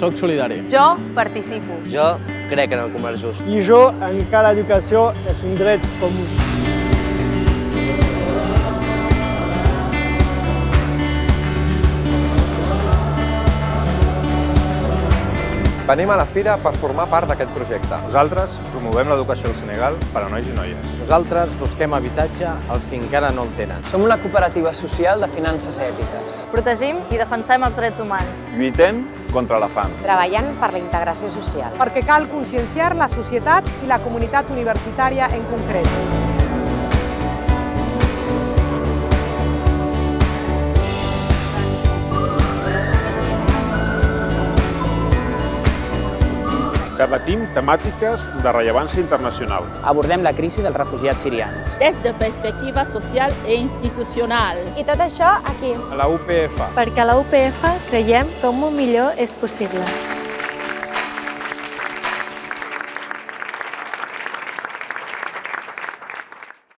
Soc solidari. Jo participo. Jo crec en el comerç just. I jo en que l'educació és un dret comú. Venim a la fira per formar part d'aquest projecte. Nosaltres promovem l'educació al Senegal per a nois i noies. Nosaltres busquem habitatge als que encara no el tenen. Som una cooperativa social de finances ètiques. Protegim i defensem els drets humans. Lluitem contra la fam. Treballant per la integració social. Perquè cal conscienciar la societat i la comunitat universitària en concret. Debatim temàtiques de rellevància internacional. Abordem la crisi dels refugiats sirians. Des de perspectiva social i institucional. I tot això aquí. A la UPF. Perquè a la UPF creiem que un món millor és possible.